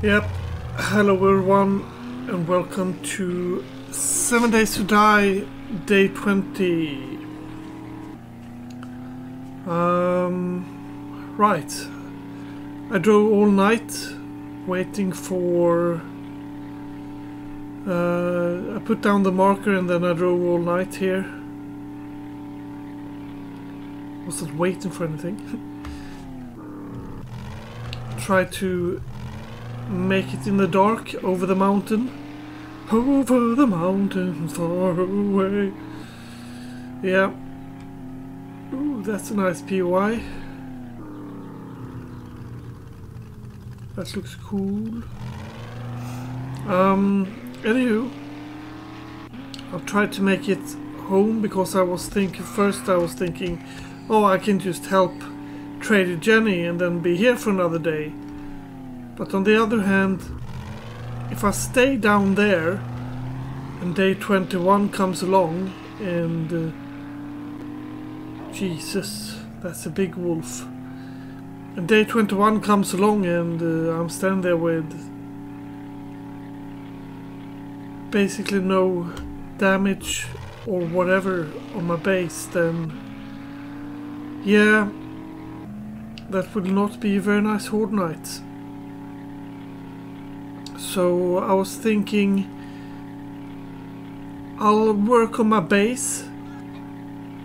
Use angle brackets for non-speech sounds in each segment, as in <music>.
Yep. Hello everyone and welcome to 7 Days to Die Day 20. Um right. I drove all night waiting for uh, I put down the marker and then I drove all night here. Wasn't waiting for anything. <laughs> Try to make it in the dark over the mountain. Over the mountain, far away. Yeah. Ooh, that's a nice POI. That looks cool. Um, anywho, I've tried to make it home because I was thinking, first I was thinking, oh, I can just help Trader Jenny and then be here for another day. But on the other hand, if I stay down there and day 21 comes along and uh, Jesus, that's a big wolf. And day 21 comes along and uh, I'm standing there with basically no damage or whatever on my base, then yeah, that would not be a very nice horde night. So I was thinking I'll work on my base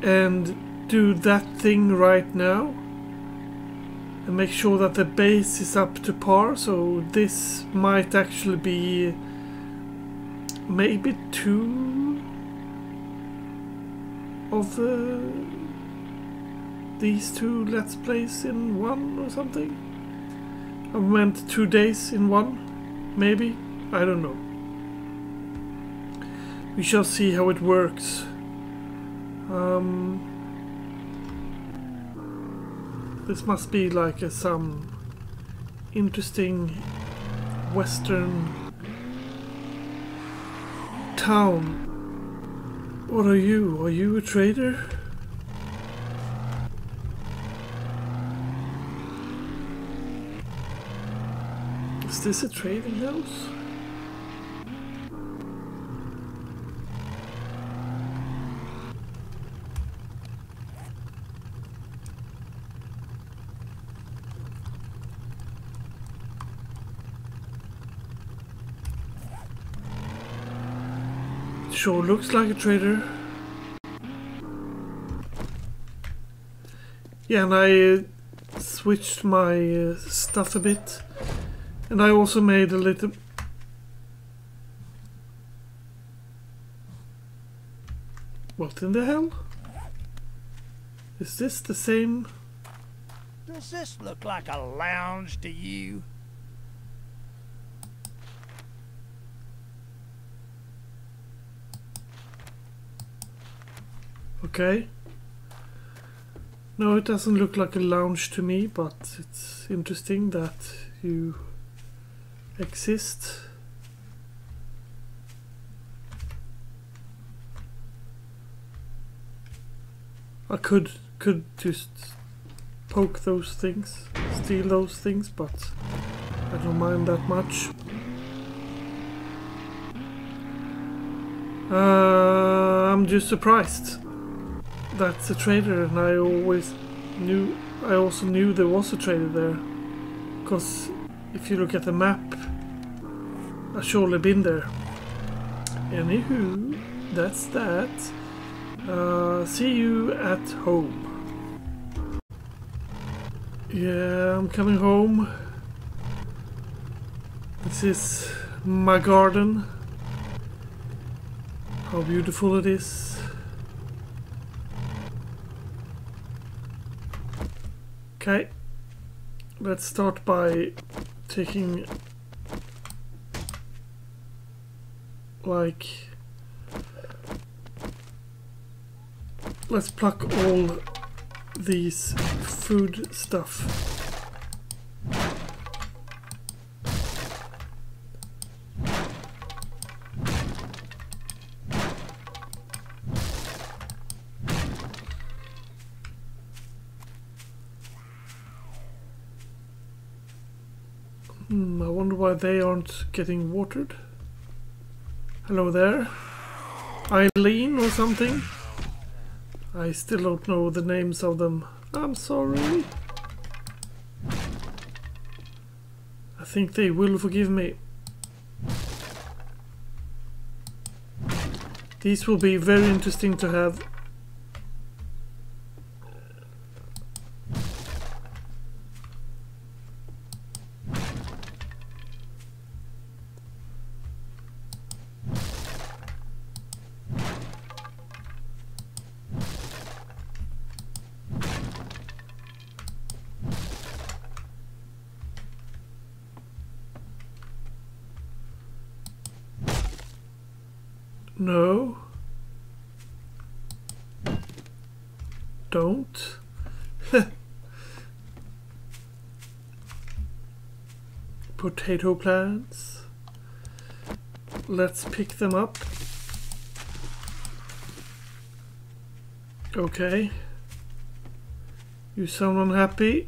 and do that thing right now and make sure that the base is up to par. So this might actually be maybe two of the these two let's plays in one or something. I meant two days in one maybe I don't know we shall see how it works um, this must be like a, some interesting western town. What are you? Are you a trader? Is this a trading house? Sure looks like a trader. Yeah, and I uh, switched my uh, stuff a bit. And I also made a little... What in the hell? Is this the same... Does this look like a lounge to you? Okay. No, it doesn't look like a lounge to me, but it's interesting that you exist. I could could just poke those things, steal those things, but I don't mind that much. Uh, I'm just surprised that's a trader and I always knew I also knew there was a trader there because if you look at the map I've surely been there. Anywho that's that. Uh, see you at home. Yeah I'm coming home. This is my garden. How beautiful it is. Okay, let's start by taking like let's pluck all these food stuff They aren't getting watered. Hello there. Eileen or something? I still don't know the names of them. I'm sorry. I think they will forgive me. These will be very interesting to have. No. Don't. <laughs> Potato plants. Let's pick them up. Okay. You sound unhappy.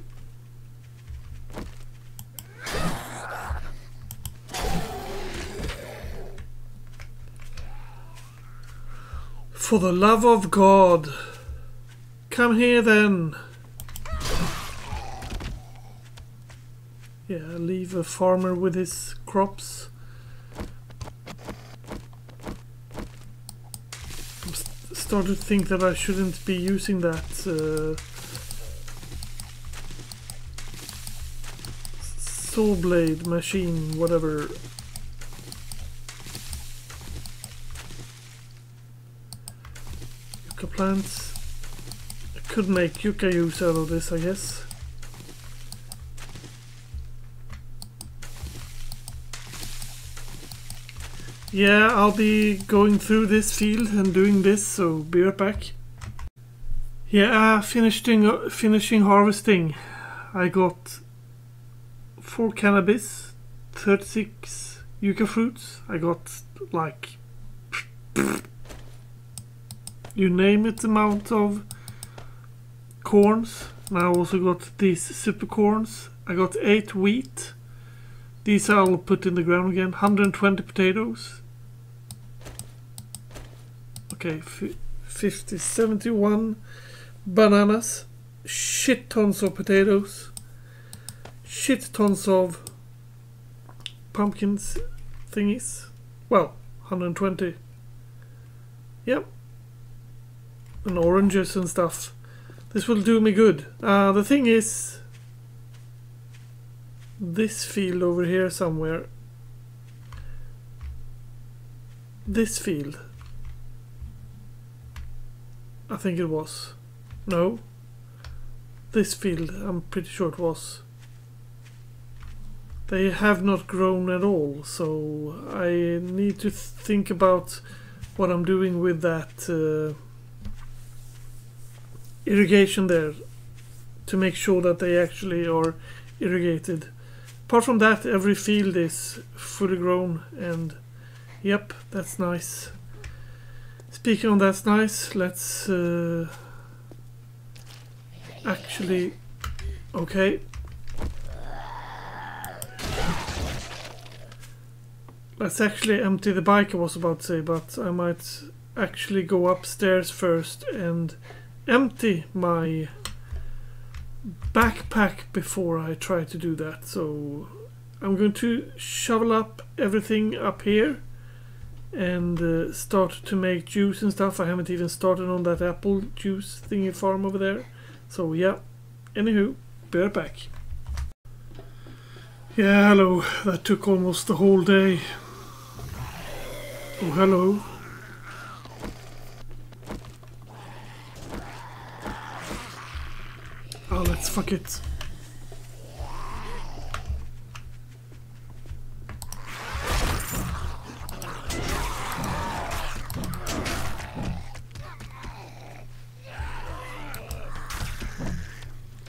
For the love of God. Come here then. Yeah, leave a farmer with his crops. I'm st starting to think that I shouldn't be using that uh, saw blade machine, whatever plants. I could make yucca juice out of this, I guess. Yeah, I'll be going through this field and doing this, so be right back. Yeah, finishing uh, finishing harvesting. I got four cannabis, 36 yucca fruits. I got like you name it amount of corns. And I also got these super corns. I got 8 wheat. These I'll put in the ground again. 120 potatoes. Okay, 50, 71 bananas. Shit tons of potatoes. Shit tons of pumpkins thingies. Well, 120. Yep and oranges and stuff. This will do me good. Uh, the thing is, this field over here somewhere, this field, I think it was. No, this field, I'm pretty sure it was. They have not grown at all, so I need to think about what I'm doing with that. Uh, irrigation there to make sure that they actually are irrigated. Apart from that, every field is fully grown and yep, that's nice. Speaking of that's nice, let's uh, actually, okay. Let's actually empty the bike I was about to say, but I might actually go upstairs first and empty my backpack before I try to do that. So I'm going to shovel up everything up here and uh, start to make juice and stuff. I haven't even started on that apple juice thingy farm over there. So yeah, anywho, be right back. Yeah, hello. That took almost the whole day. Oh, hello. Oh, let's fuck it.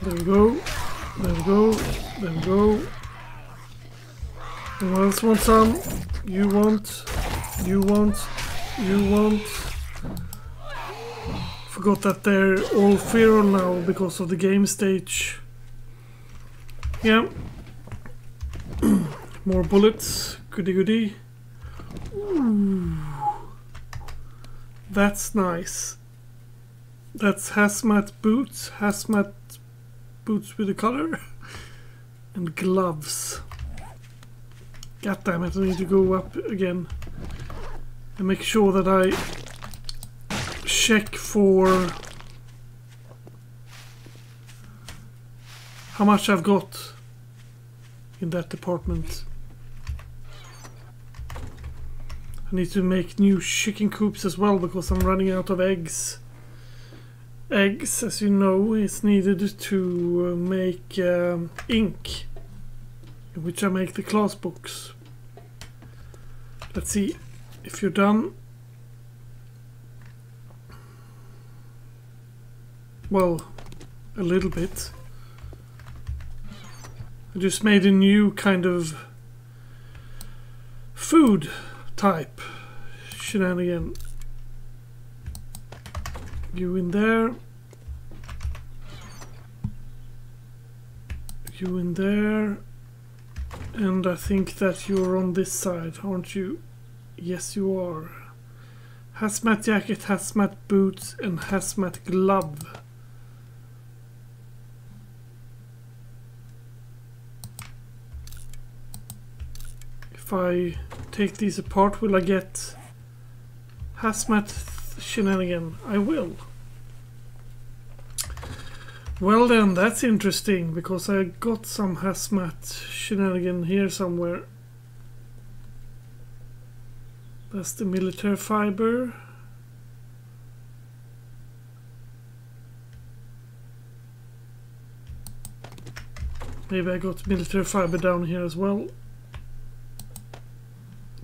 There we go. There we go. There we go. Who else want some? You want? You want? You want? Forgot that they're all feral now because of the game stage. Yeah. <clears throat> More bullets. Goody goody. Ooh. That's nice. That's hazmat boots. Hazmat boots with a color. <laughs> And gloves. God damn it, I need to go up again. And make sure that I check for how much I've got in that department. I need to make new chicken coops as well because I'm running out of eggs. Eggs, as you know, is needed to uh, make um, ink, in which I make the class books. Let's see if you're done. Well, a little bit. I just made a new kind of food type shenanigan. You in there. You in there. And I think that you're on this side, aren't you? Yes, you are. Hazmat jacket, hazmat boots, and hazmat glove. If I take these apart, will I get hazmat shenanigan? I will. Well then, that's interesting because I got some hazmat shenanigan here somewhere. That's the military fiber. Maybe I got military fiber down here as well.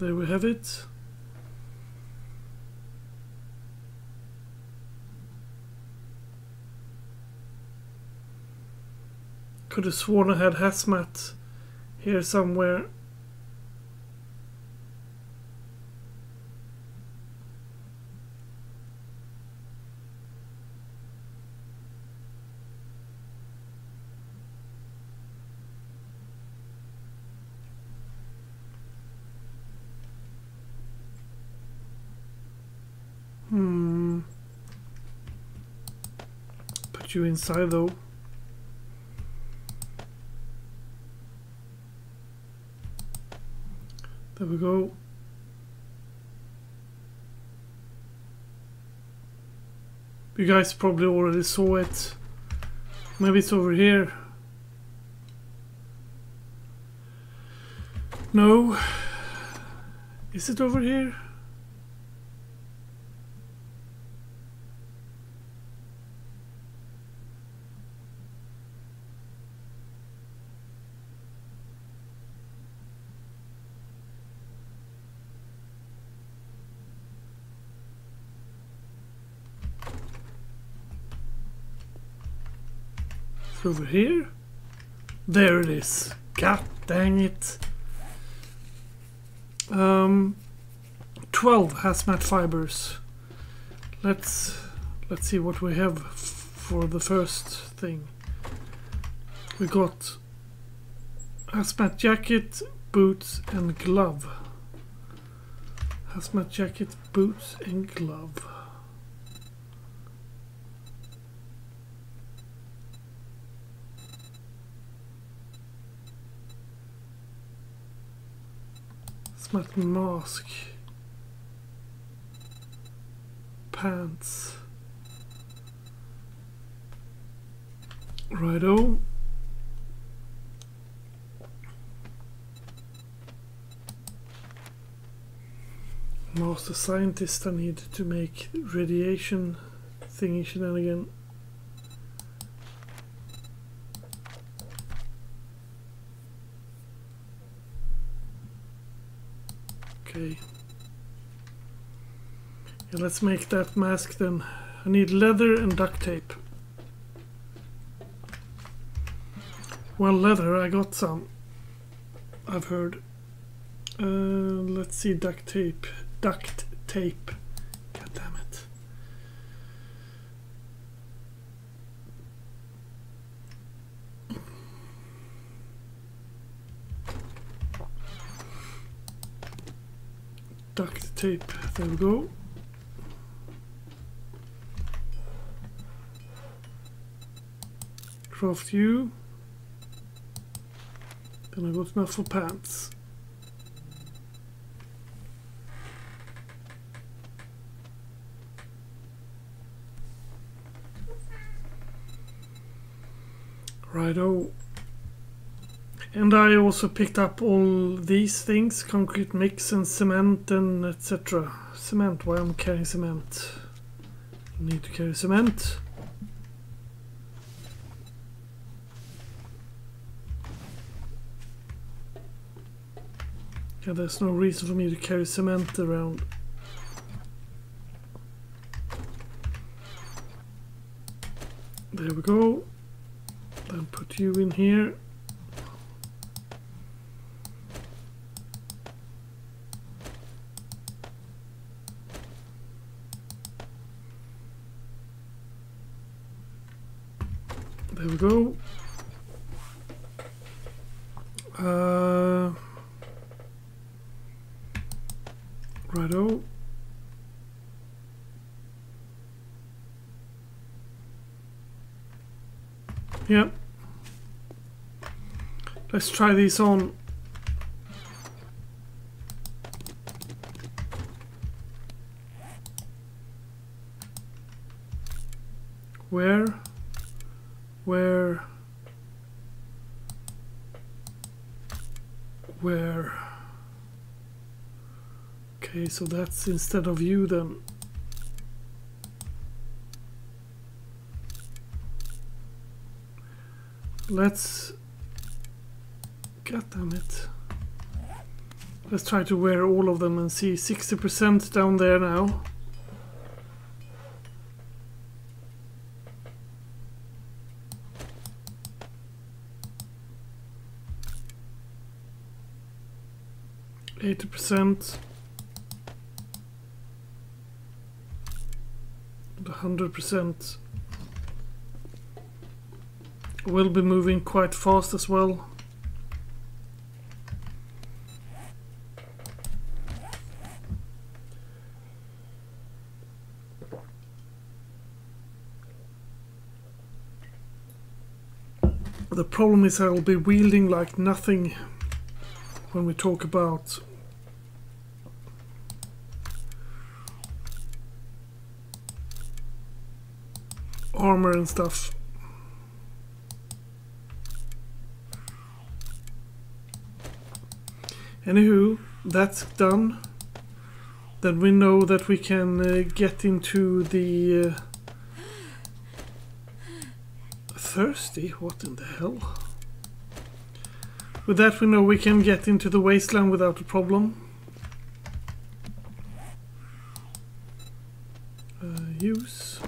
There we have it. Could have sworn I had hazmat here somewhere. Hmm. You inside though. There we go. You guys probably already saw it. Maybe it's over here. No. Is it over here? Over here. There it is. God dang it. Um, 12 hazmat fibers. Let's let's see what we have for the first thing. We got hazmat jacket, boots, and glove. Hazmat jacket, boots, and glove. Hazmat mask. Pants. Righto. Oh. Master scientist I need to make radiation thingy shenanigan. Okay. Yeah, let's make that mask then. I need leather and duct tape. Well, leather, I got some. I've heard. Uh, let's see, duct tape. Duct tape. God damn it. duct tape. There we go. Craft you. Then I got enough for pants. Righto. And I also picked up all these things, concrete mix and cement and etc. Cement, why I'm carrying cement. Need to carry cement. Yeah, there's no reason for me to carry cement around. There we go. Then put you in here. There we go. Uh, righto. Yep. Let's try these on. Where? Where? Where? Okay, so that's instead of you then. Let's... God damn it. Let's try to wear all of them and see 60% down there now. Eighty percent. hundred percent will be moving quite fast as well. Problem is I will be wielding like nothing when we talk about armor and stuff. Anywho, that's done. Then we know that we can uh, get into the... Uh, thirsty? What in the hell? With that we know we can get into the wasteland without a problem. Uh, use.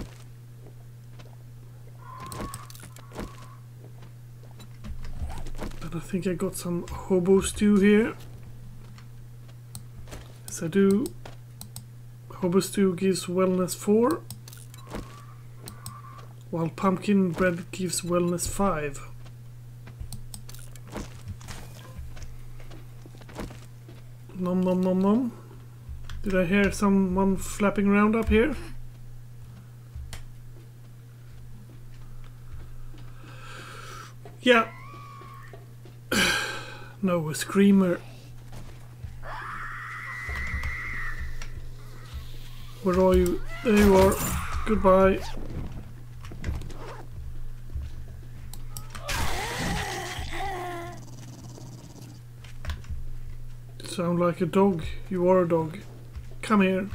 And I think I got some hobo stew here. Yes I do. Hobo stew gives wellness 4 while pumpkin bread gives wellness 5. Nom nom nom nom. Did I hear someone flapping around up here? Yeah. <sighs> no, a screamer. Where are you? There you are. Goodbye. Sound like a dog. You are a dog. Come here.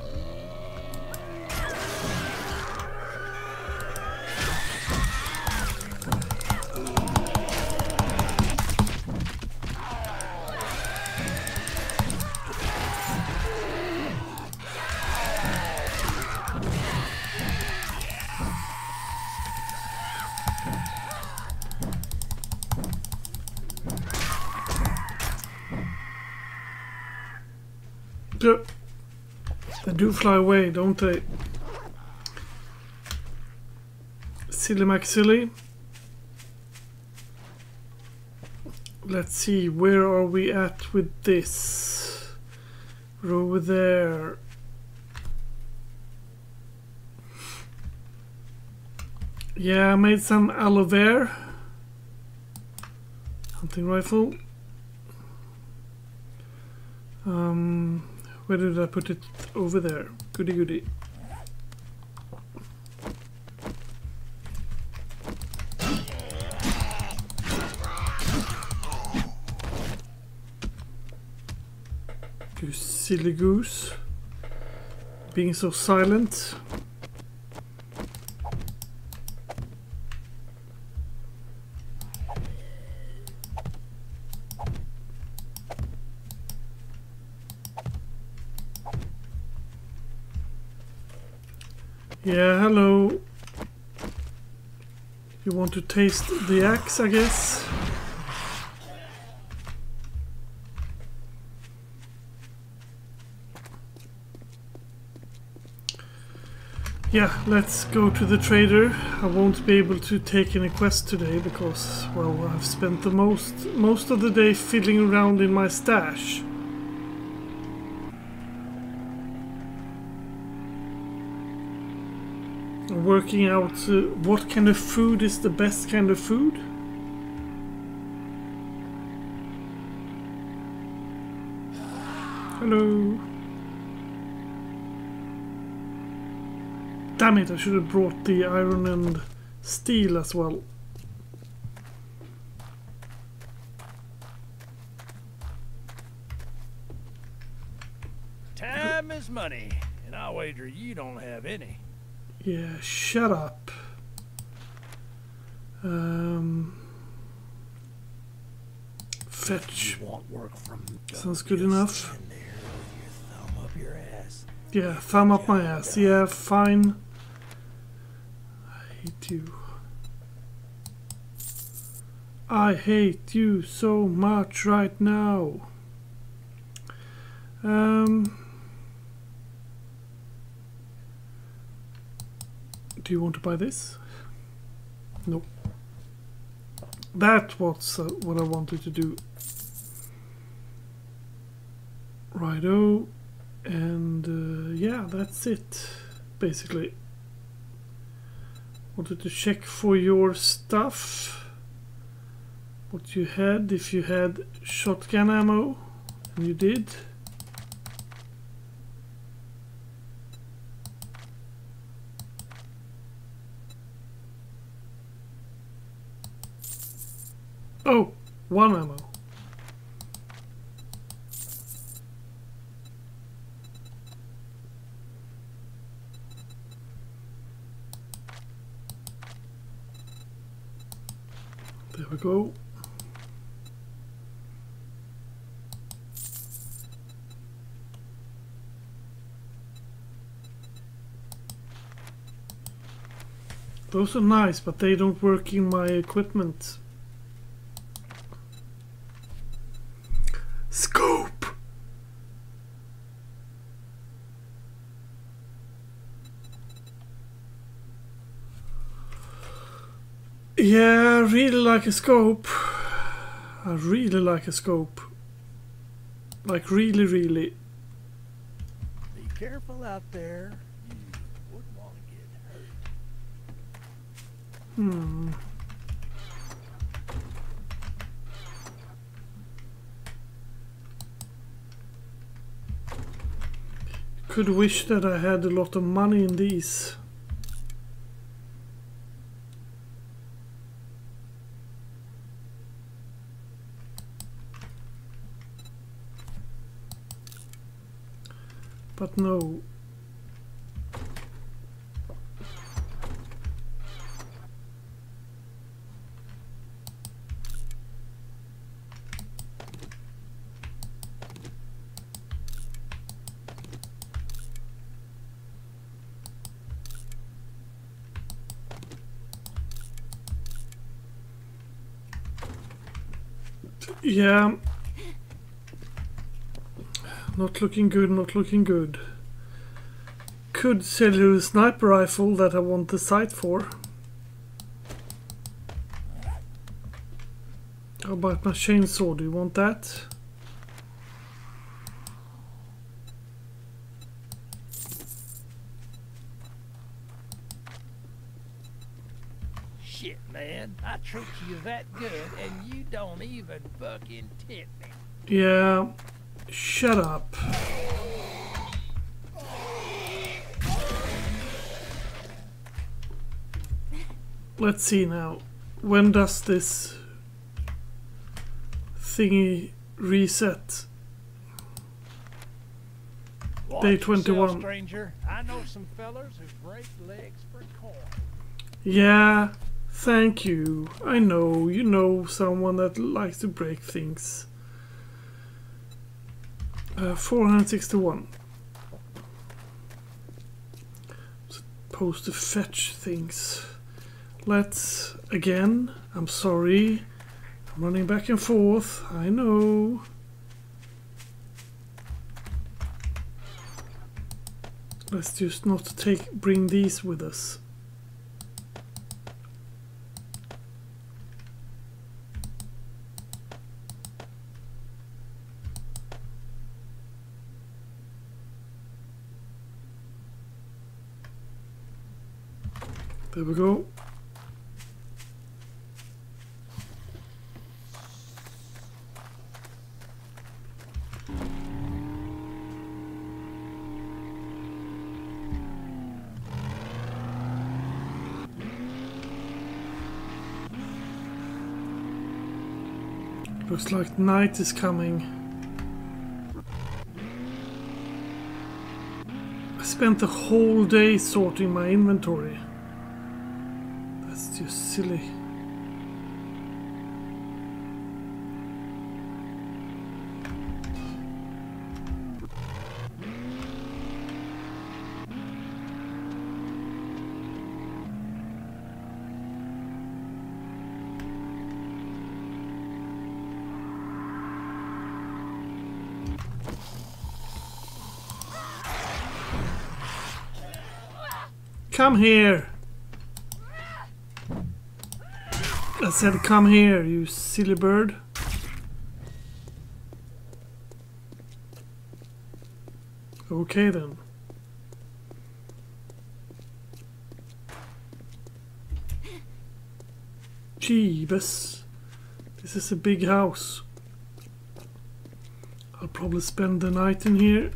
Good. They do fly away, don't they? Silly McSilly. Let's see, where are we at with this? We're over there. Yeah, I made some aloe vera. Hunting rifle. Um, where did I put it? Over there. Goody goody. You silly goose. Being so silent. Yeah, hello. You want to taste the axe, I guess? Yeah, let's go to the trader. I won't be able to take any quest today because, well, I've spent the most most of the day fiddling around in my stash. Working out uh, what kind of food is the best kind of food. Hello. Damn it, I should have brought the iron and steel as well. Time is money, and I'll wager you don't have any. Yeah, shut up. Um, fetch. You want work from Sounds good enough. Stand there with your thumb up your ass. Yeah, thumb up my ass. Yeah, fine. I hate you. I hate you so much right now. Um. Do you want to buy this? Nope. That was uh, what I wanted to do. Righto. And uh, yeah, that's it, basically. Wanted to check for your stuff. What you had, if you had shotgun ammo, and you did. Oh, one ammo. There we go. Those are nice, but they don't work in my equipment. Scope! Yeah, I really like a scope. I really like a scope. Like really, really. Be careful out there. You wouldn't want to get hurt. Hmm. Could wish that I had a lot of money in these. Yeah. Not looking good, not looking good. Could sell you a sniper rifle that I want the sight for. How about my chainsaw? Do you want that? Shit, man. I treat you that good and you don't even fucking tip me. Yeah. Shut up. Let's see now. When does this thingy reset? Watch Day yourself, 21. stranger. I know some fellers who break legs for corn. Yeah, thank you. I know you know someone that likes to break things. Uh, 461. Supposed to fetch things. Let's again. I'm sorry. I'm running back and forth. I know. Let's just not take bring these with us. There we go. Looks like night is coming. I spent the whole day sorting my inventory. Silly. Come here. I said come here, you silly bird. Okay then. Jeebus. This is a big house. I'll probably spend the night in here.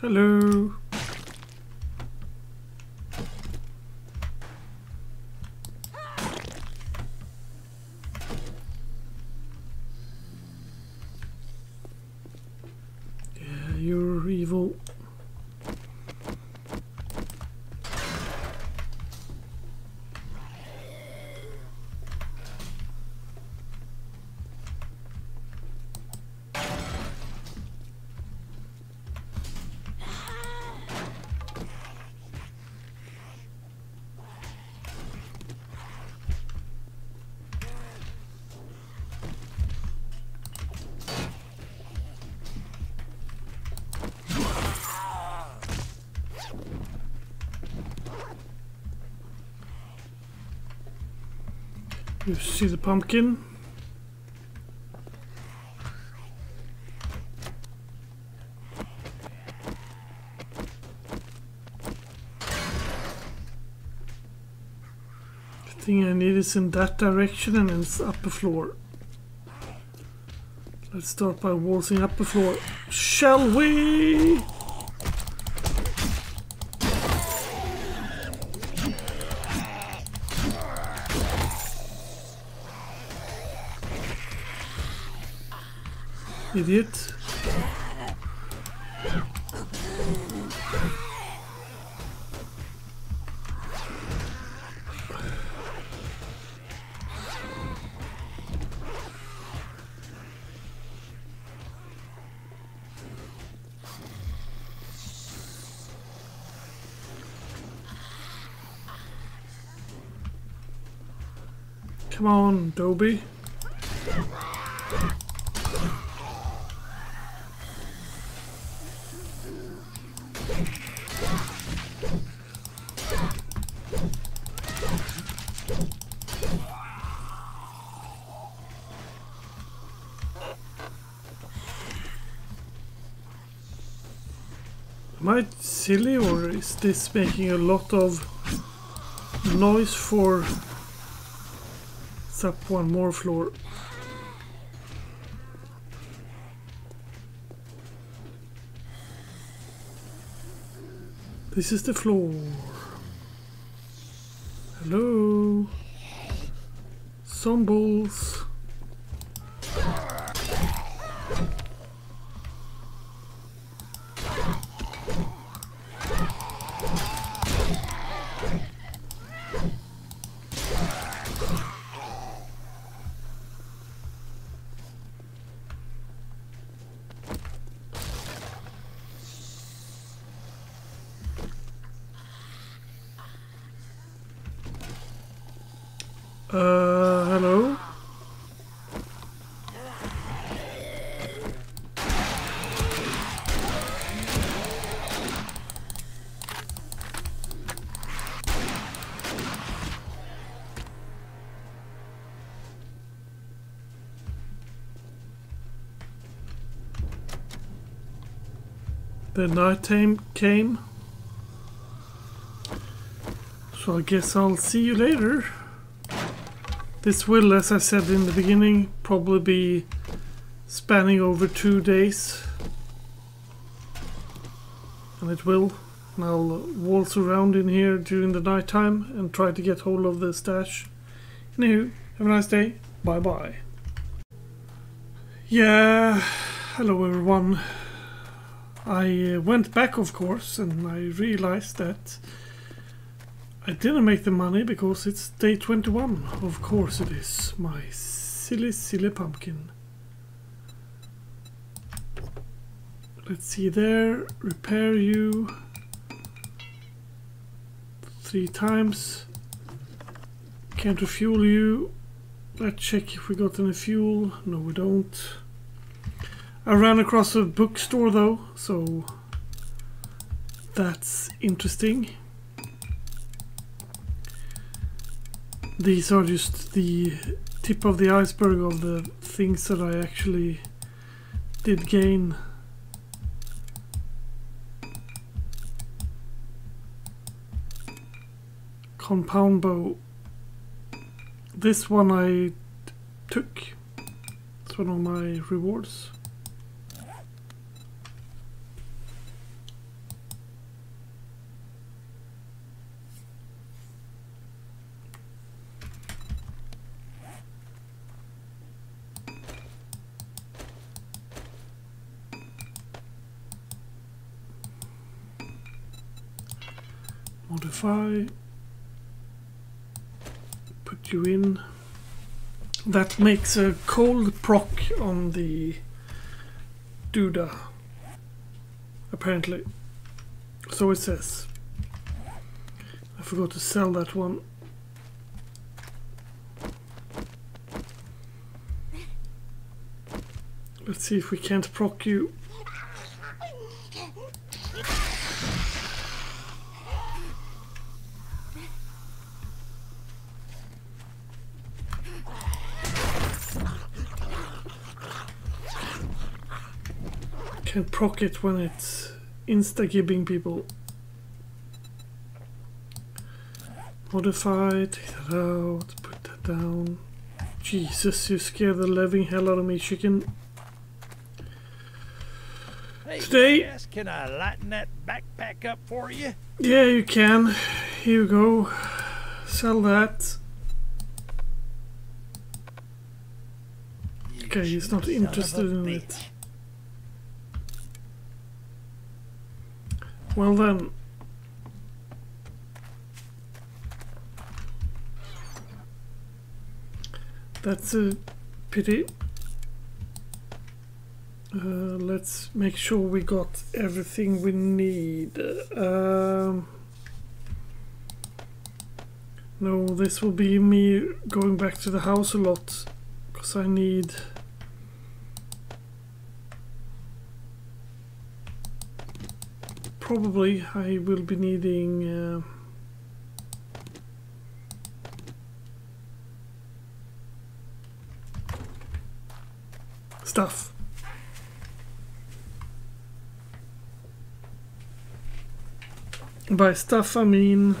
Hello. You're evil. You see the pumpkin? The thing I need is in that direction and it's upper floor. Let's start by waltzing upper floor. Shall we? Idiot. Come on, Dobie. Silly or is this making a lot of noise for it's up one more floor. This is the floor. Hello. Some balls. Uh, hello? The night time came. So I guess I'll see you later. This will, as I said in the beginning, probably be spanning over two days. And it will. And I'll waltz around in here during the night time and try to get hold of the stash. Anywho, have a nice day. Bye bye. Yeah, hello everyone. I uh, went back, of course, and I realized that I didn't make the money because it's day 21. Of course it is. My silly, silly pumpkin. Let's see there. Repair you. Three times. Can't refuel you. Let's check if we got any fuel. No, we don't. I ran across a bookstore though, so that's interesting. These are just the tip of the iceberg of the things that I actually did gain. Compound bow. This one I took. It's one of my rewards. Modify put you in. That makes a cold proc on the Duda apparently. So it says. I forgot to sell that one. Let's see if we can't proc you can proc it when it's insta-gibbing people. Modify, take that out, put that down. Jesus, you scare the living hell out of me, chicken. Hey, Today- Jess, can I lighten that backpack up for you? Yeah, you can. Here you go. Sell that. You Okay, he's not son of a interested in bitch. it. Well then. That's a pity. Uh, let's make sure we got everything we need. Um, no, this will be me going back to the house a lot because I need. Probably I will be needing. Uh, stuff. By stuff I mean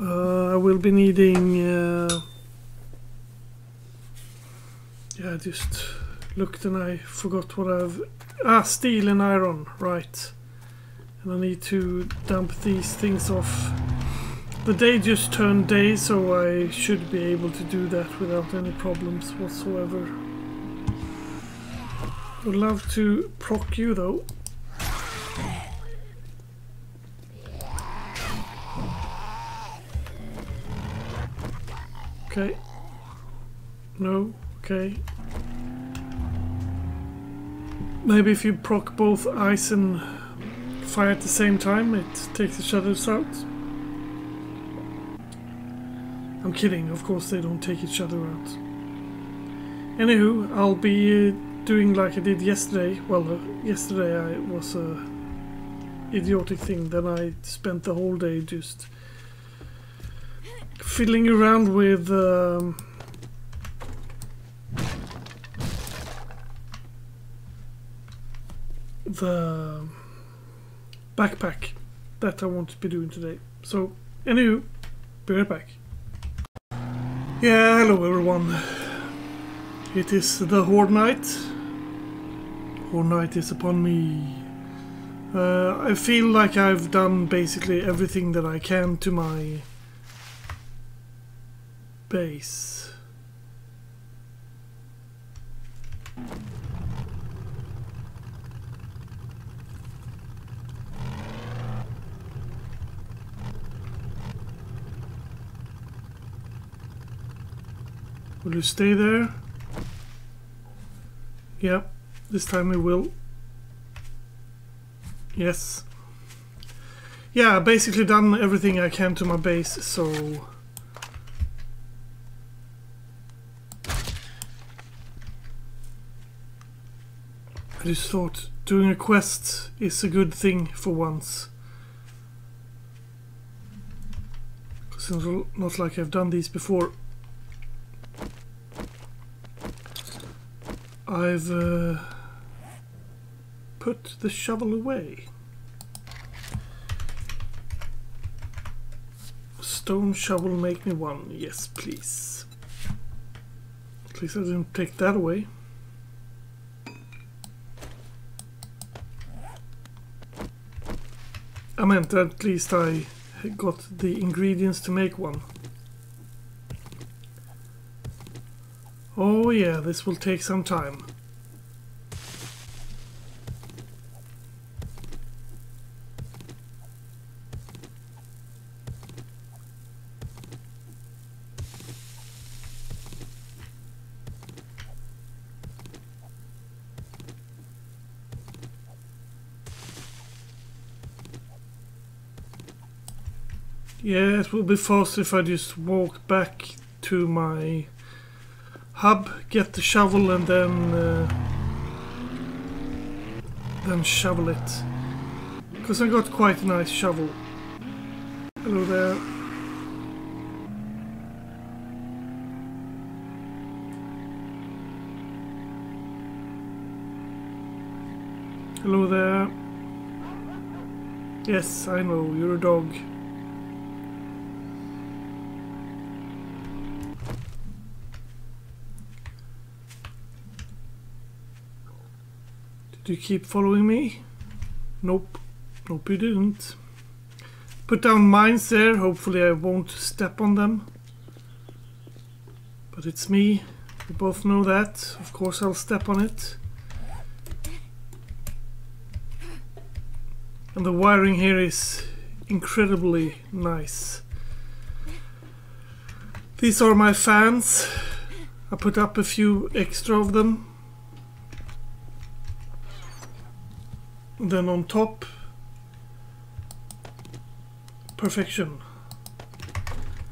uh, will be needing. Uh, yeah, I just looked and I forgot what I've. Ah, steel and iron, right. And I need to dump these things off. The day just turned day, so I should be able to do that without any problems whatsoever. Would love to proc you though. Okay. No. Okay. Maybe if you proc both ice and fire at the same time, it takes each other's out. I'm kidding, of course they don't take each other out. Anywho, I'll be uh, doing like I did yesterday. Well, uh, yesterday I was a idiotic thing. Then I spent the whole day just fiddling around with um, the backpack that I want to be doing today. So, anywho, be right back. Yeah, hello everyone. It is the Horde Night. Horde Night is upon me. Uh, I feel like I've done basically everything that I can to my base. Will you stay there? Yep, this time we will. Yes. Yeah, basically done everything I can to my base, so... I just thought doing a quest is a good thing for once. Because it's not like I've done these before. I've uh, put the shovel away. Stone shovel make me one. Yes, please. At least I didn't take that away. I meant at least I got the ingredients to make one. Oh yeah, this will take some time. Yeah, it will be faster if I just walk back to my hub, get the shovel and then uh, then shovel it. Because I got quite a nice shovel. Hello there. Hello there. Yes, I know, you're a dog. Do you keep following me? Nope. Nope, you didn't. Put down mines there. Hopefully I won't step on them. But it's me. We both know that. Of course I'll step on it. And the wiring here is incredibly nice. These are my fans. I put up a few extra of them then on top perfection.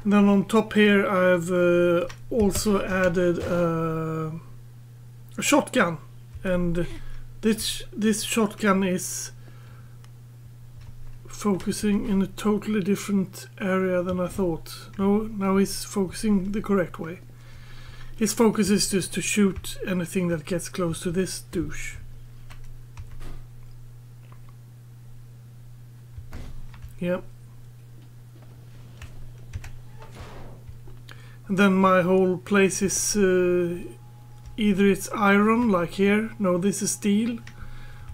And then on top here I've uh, also added uh, a shotgun. And this this shotgun is focusing in a totally different area than I thought. No now he's focusing the correct way. His focus is just to shoot anything that gets close to this douche Yep. And then my whole place is uh, either it's iron like here, no this is steel,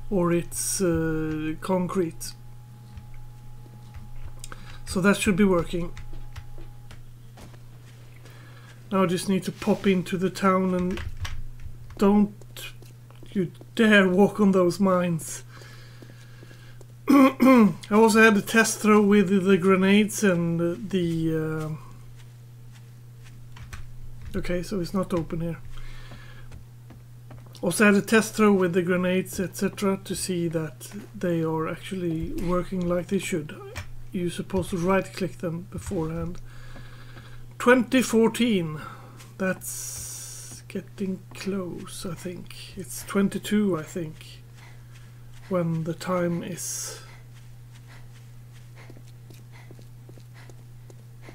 or it's uh, concrete. So that should be working. Now I just need to pop into the town and don't you dare walk on those mines. <clears throat> I also had a test throw with the grenades and the... Uh... Okay, so it's not open here. Also had a test throw with the grenades, etc. to see that they are actually working like they should. You're supposed to right click them beforehand. 2014. That's getting close, I think. It's 22, I think, when the time is...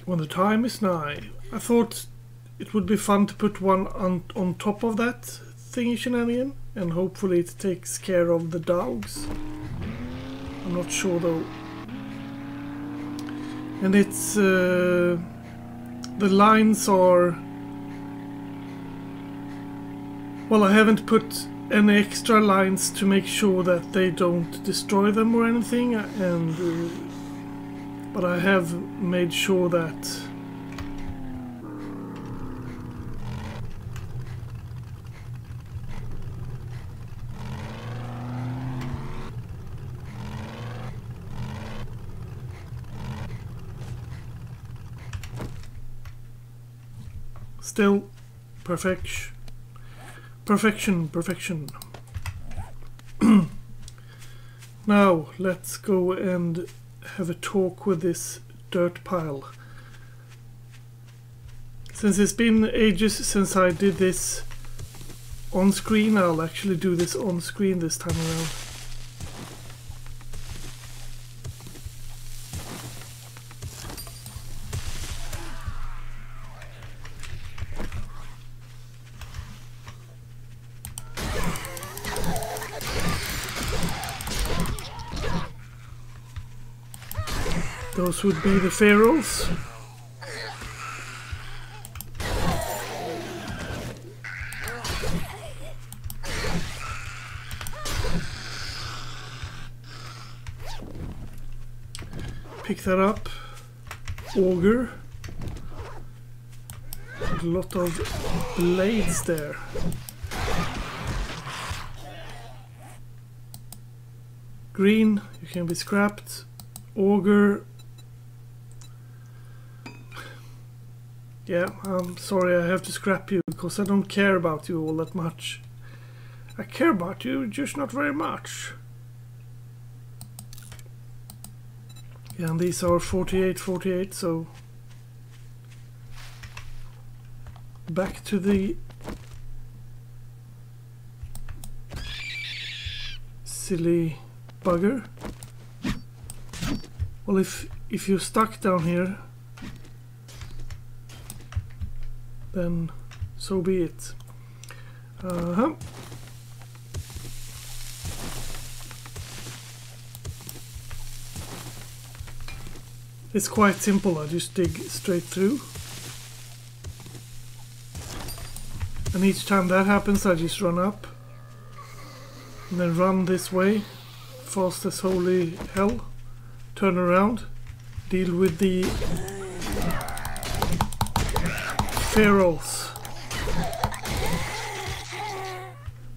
When the time is nigh. I thought it would be fun to put one on, on top of that thingy shenanigan, and hopefully it takes care of the dogs. I'm not sure though. And it's... Uh, the lines are... Well, I haven't put any extra lines to make sure that they don't destroy them or anything, and uh, but I have made sure that Still, perfection. Perfection, perfection. <clears throat> now, let's go and have a talk with this dirt pile. Since it's been ages since I did this on screen, I'll actually do this on screen this time around. Would be the ferals. Pick that up. Auger. A lot of blades there. Green, you can be scrapped. Auger, Yeah, I'm sorry I have to scrap you because I don't care about you all that much. I care about you, just not very much. Yeah, and these are 48, 48, so... Back to the... Silly bugger. Well, if, if you're stuck down here, then so be it. Uh -huh. It's quite simple, I just dig straight through. And each time that happens I just run up. And then run this way. Fast as holy hell. Turn around. Deal with the ferals.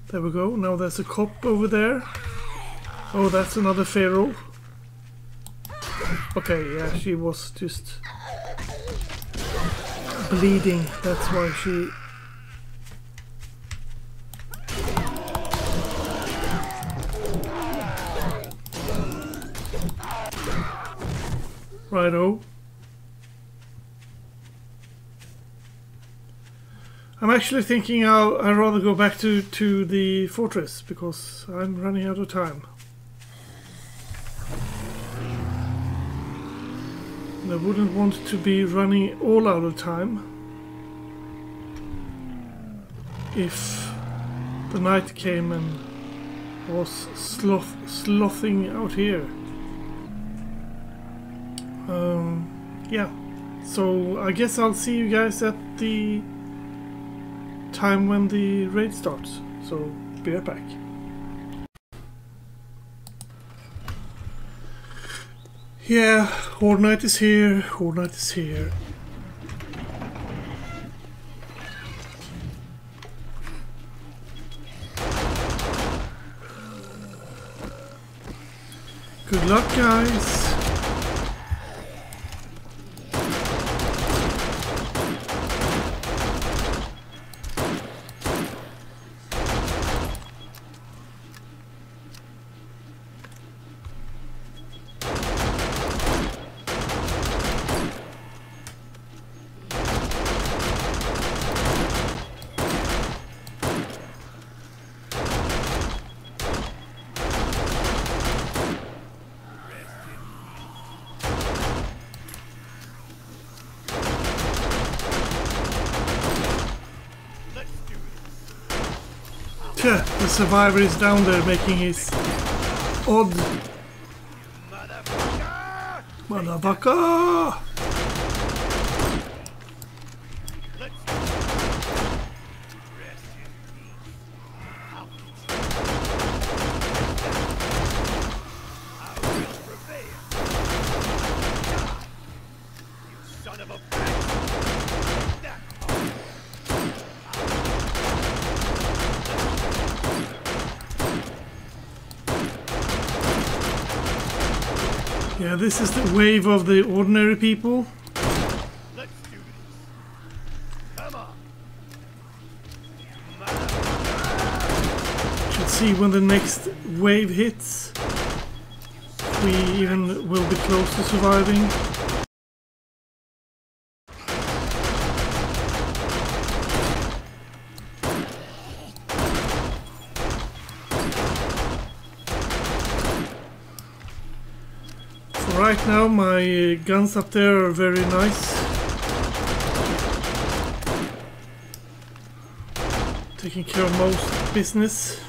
There we go. Now there's a cop over there. Oh, that's another feral. Okay, yeah, she was just bleeding. That's why she... Righto. I'm actually thinking I'll, I'd rather go back to, to the fortress because I'm running out of time. And I wouldn't want to be running all out of time if the night came and was sloth slothing out here. Um, yeah, so I guess I'll see you guys at the time when the raid starts. So be right back. Yeah, Horde Night is here, Horde Night is here. Good luck, guys. Survivor is down there making his odd motherfucker. Son this is the wave of the ordinary people. Should see when the next wave hits. We even will be close to surviving. My guns up there are very nice. Taking care of most business.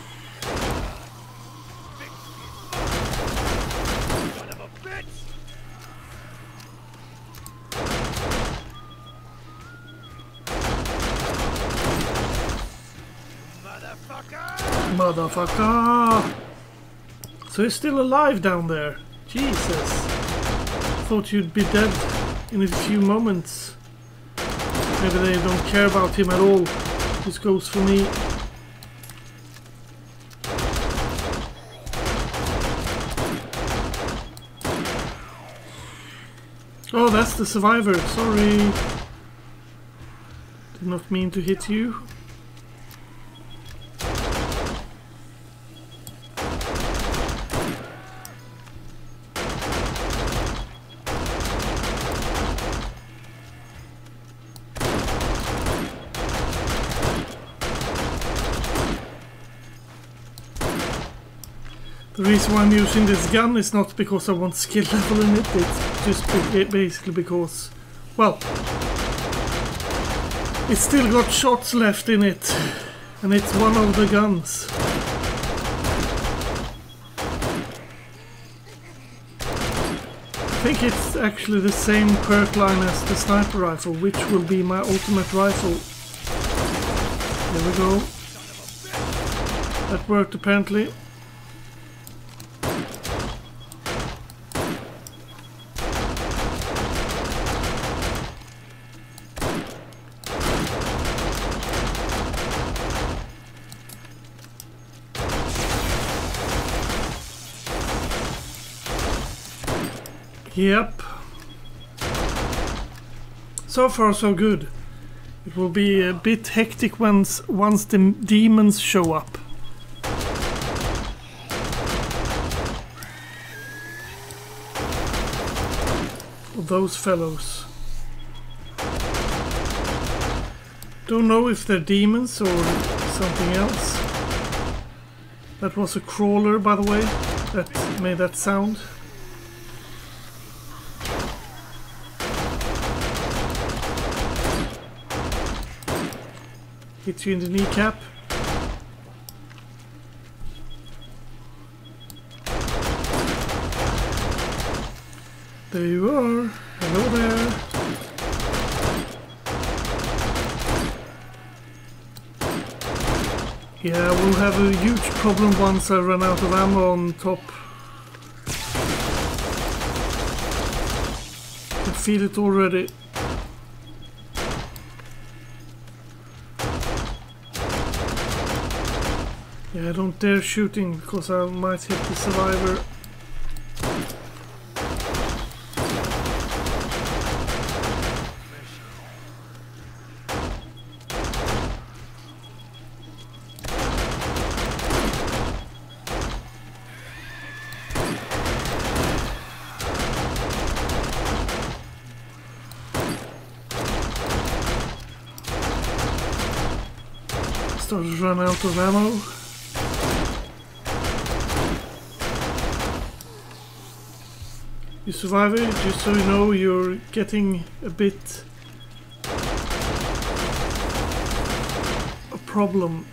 Motherfucker! So you're still alive down there? Jesus. Thought you'd be dead in a few moments. Maybe they don't care about him at all. This goes for me. Oh, that's the survivor. Sorry. Did not mean to hit you. Reason why I'm using this gun is not because I want skill level in it, it's just ba- basically because, well, it's still got shots left in it, and it's one of the guns. I think it's actually the same perk line as the sniper rifle, which will be my ultimate rifle. Here we go. That worked apparently. Yep. So far so good. It will be a bit hectic once once the demons show up. Those fellows. Don't know if they're demons or something else. That was a crawler, by the way, that made that sound. Hit you in the kneecap. There you are. Hello there. Yeah, we'll have a huge problem once I run out of ammo on top. I feel it already. Yeah, I don't dare shooting because I might hit the survivor. Run out of ammo. Survivor, just so you know, you're getting a bit a problem.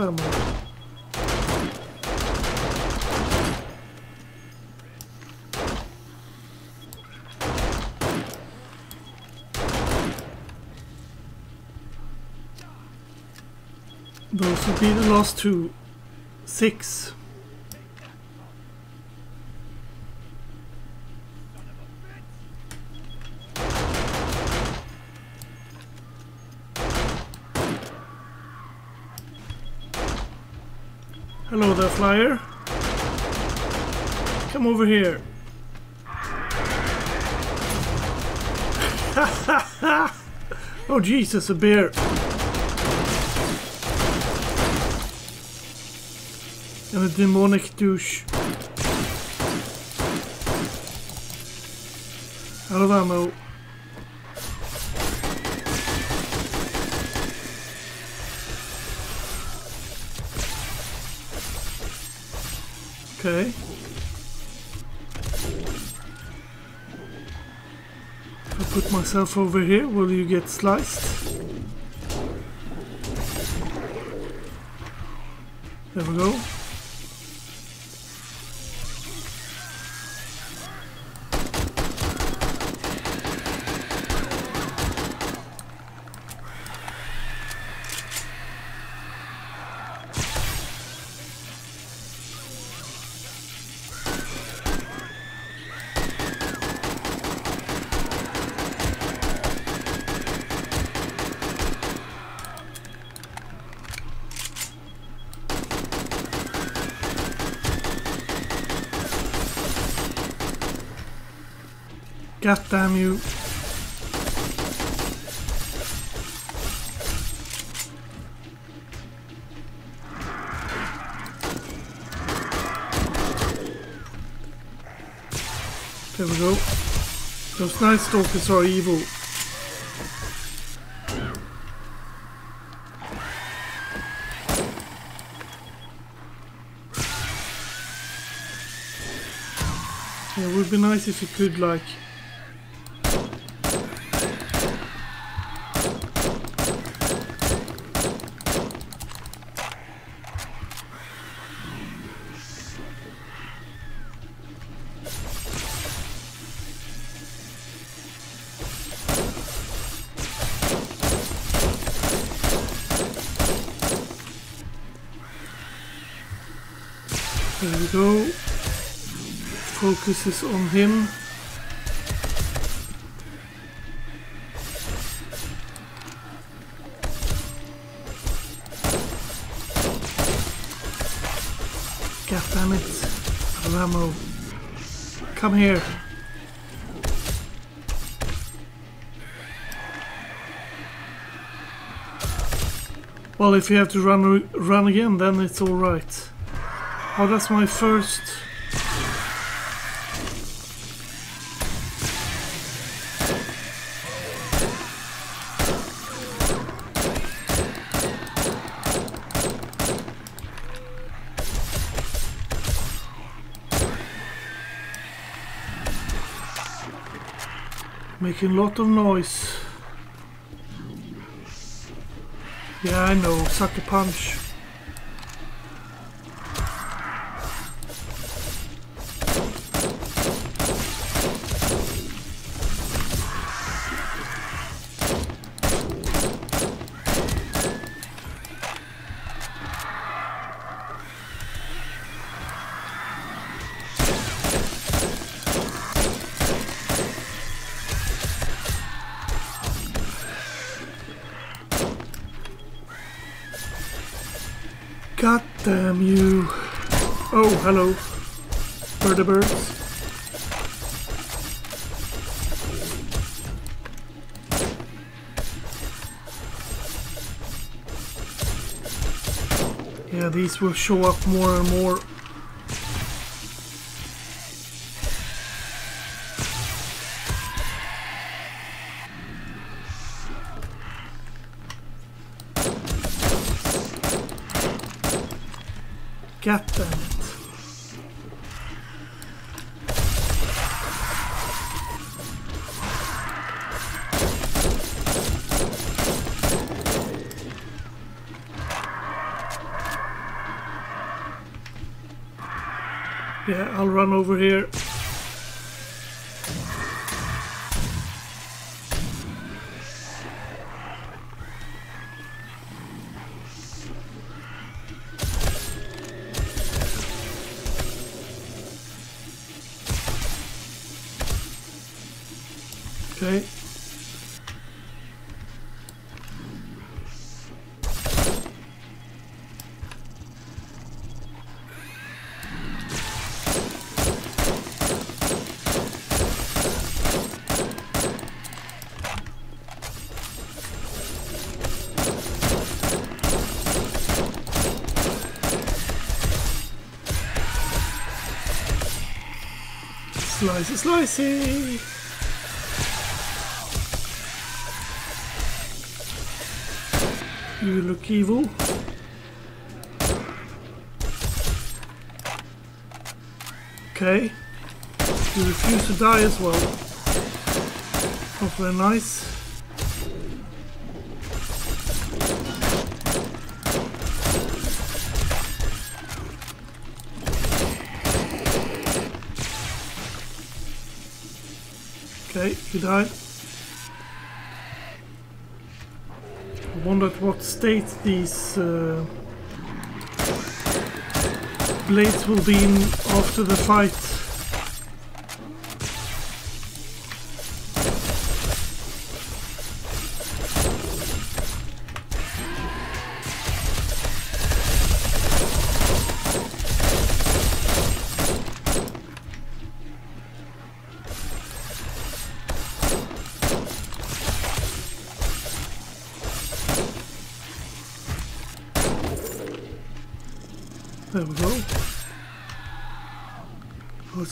Ammo. Those would be the last two. Six. Hello there, flyer. Come over here. <laughs> oh Jesus, a bear. And a demonic douche. Out of ammo. Myself over here, will you get sliced? God damn you. There we go. Those night stalkers are evil. It would be nice if you could like Focus is on um him. God damn it. Ramo. Come here. Well, if you have to run run again, then it's all right. Oh, that's my first. Making a lot of noise. Yeah, I know. Sucker punch. Will show up more and more. God damn run over here. Slicey, slicey! You look evil. Okay. You refuse to die as well. Very nice. You died. I wondered what state these uh, blades will be in after the fight.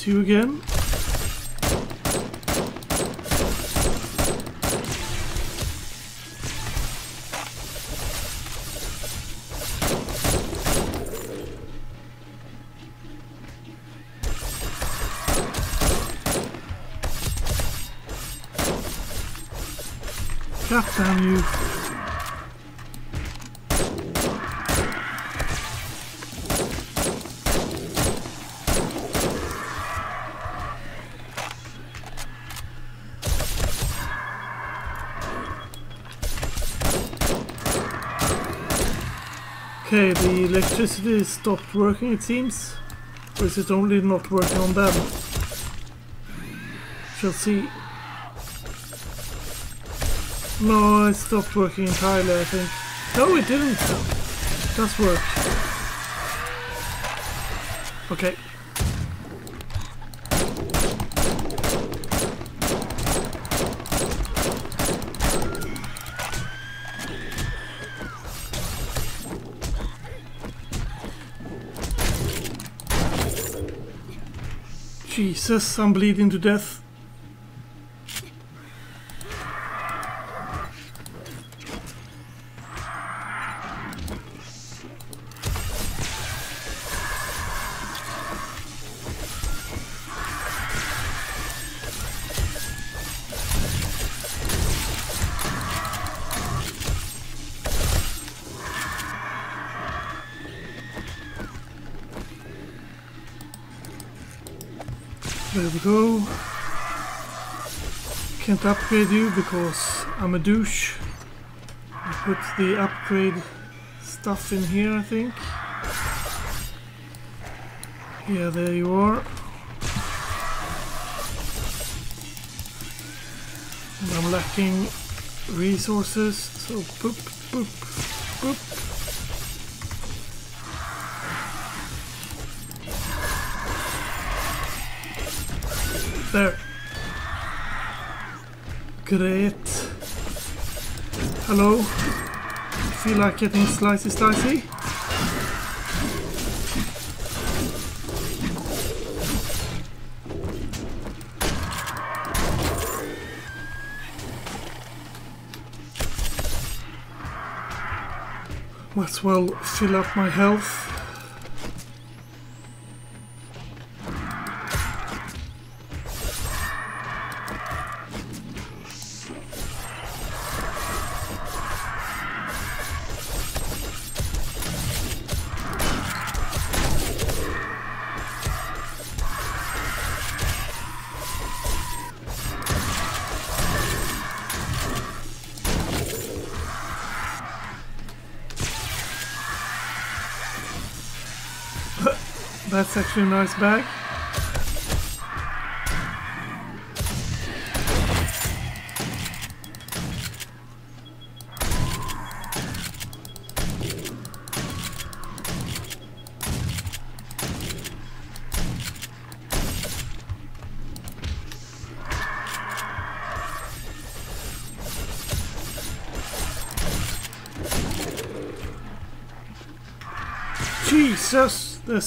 You again. God damn you. Okay, the electricity stopped working it seems. Or is it only not working on them? Shall see. No, it stopped working entirely I think. No, it didn't. It does work. Okay. Jesus, I'm bleeding to death. Upgrade you because I'm a douche. I put the upgrade stuff in here, I think. Yeah, there you are. And I'm lacking resources, so boop, boop, boop. There. Great. Hello? Feel like getting slicey slicey? Might as well fill up my health. That's actually a nice bag.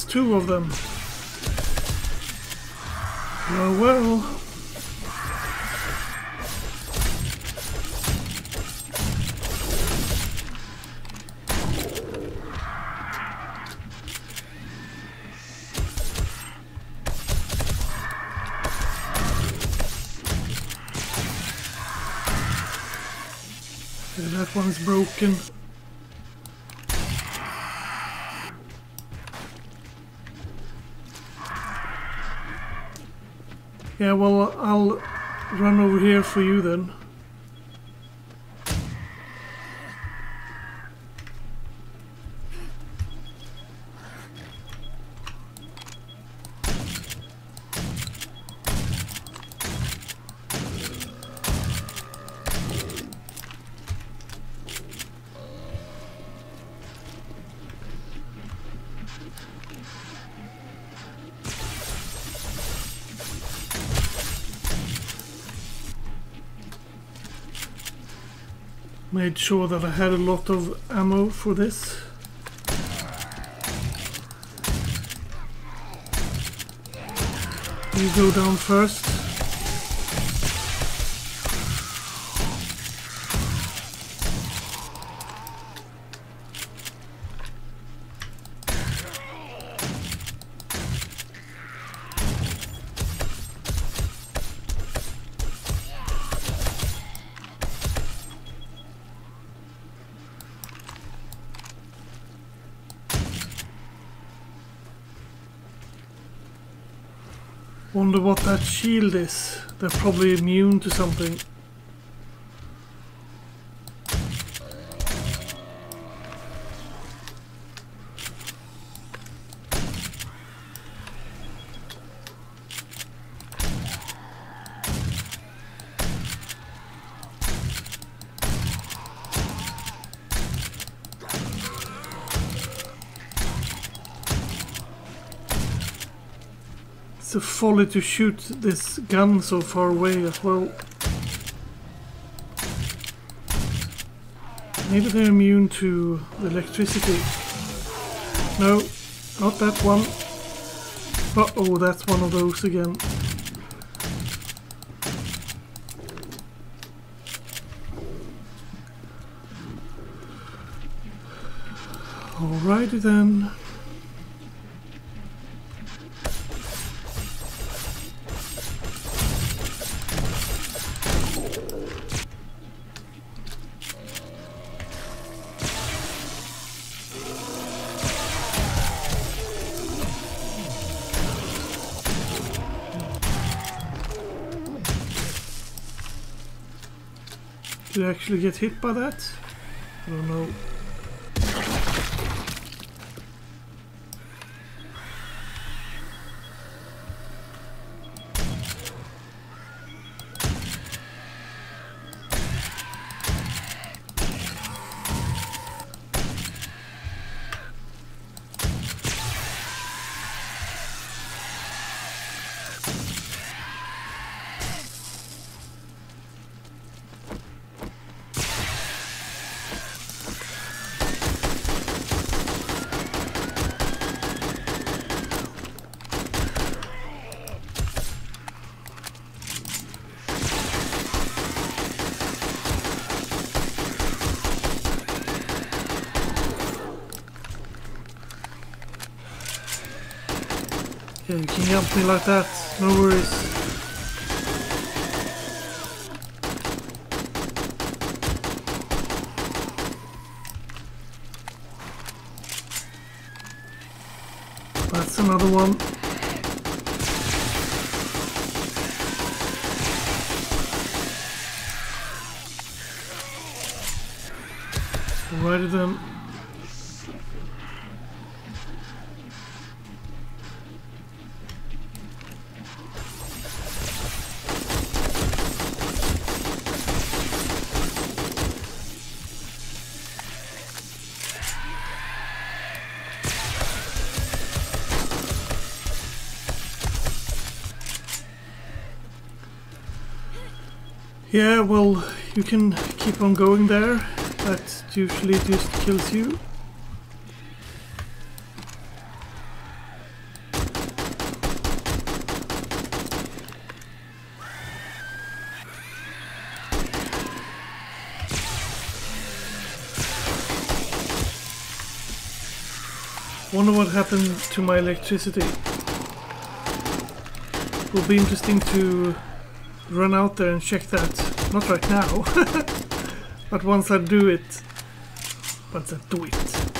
Two of them. Made sure that I had a lot of ammo for this. You go down first. Shield is. They're probably immune to something. It's a folly to shoot this gun so far away as well. Maybe they're immune to the electricity. No, not that one. Uh oh, that's one of those again. Alrighty then. Actually get hit by that? I don't know. Can jump me like that. No worries. Yeah, well, you can keep on going there. That usually just kills you. Wonder what happened to my electricity. Will be interesting to run out there and check that. Not right now, <laughs> but once I do it, once I do it.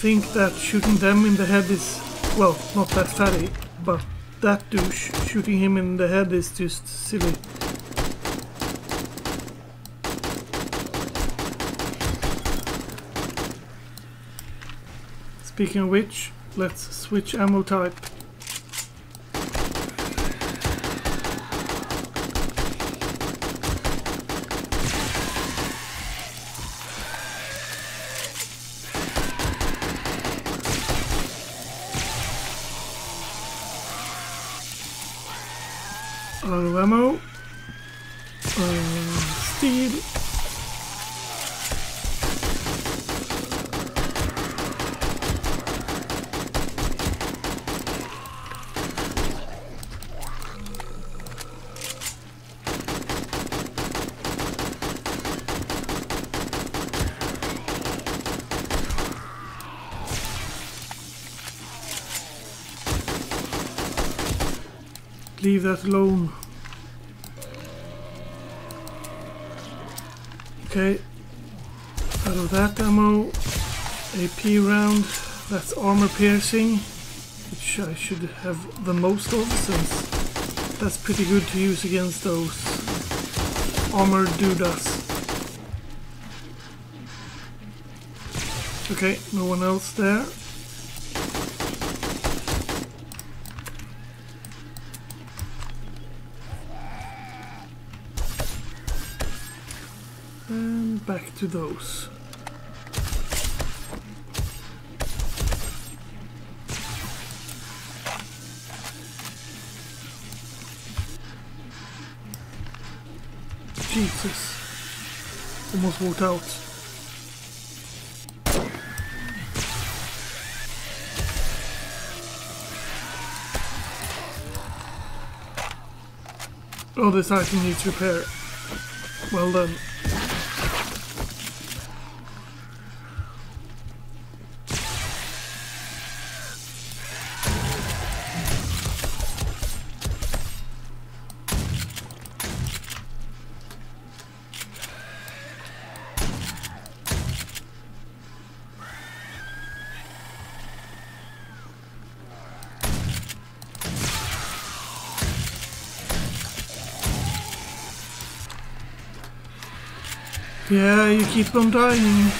Think that shooting them in the head is, well, not that fatty, but that douche shooting him in the head is just silly. Speaking of which, let's switch ammo type. That alone. Okay. Out of that ammo, AP round. That's armor piercing, which I should have the most of since that's pretty good to use against those armored doodas. Okay, no one else there. Back to those. Jesus. Almost walked out. Oh, this item needs repair. Well done. Keep on dying.